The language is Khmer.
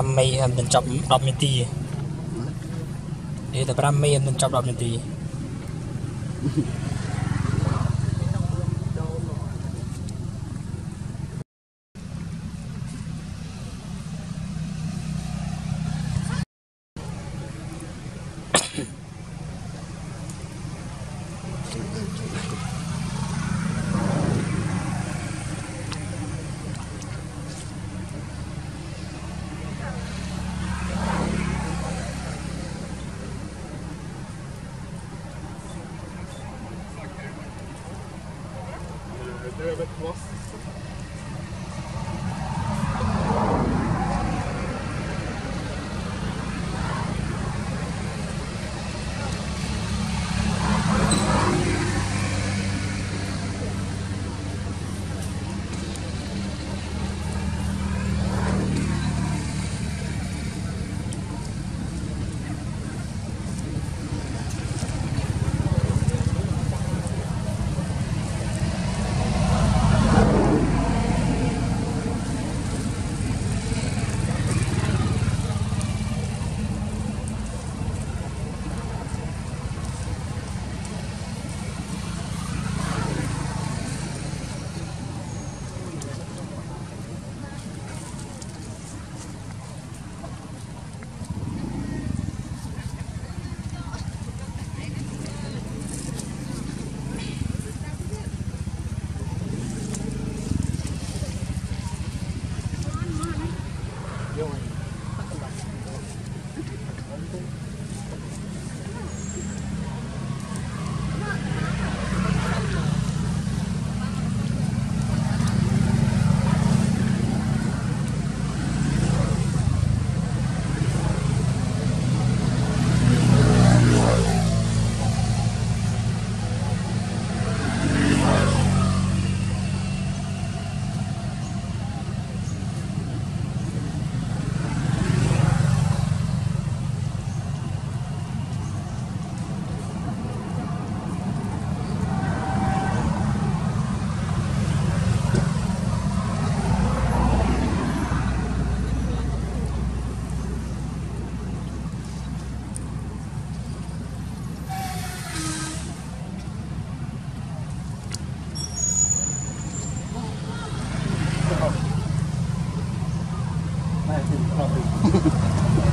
5មីមិនចប់10នាទីនិយាយតែ5មីមិនចប់10នាទី 안동 natin. Okay.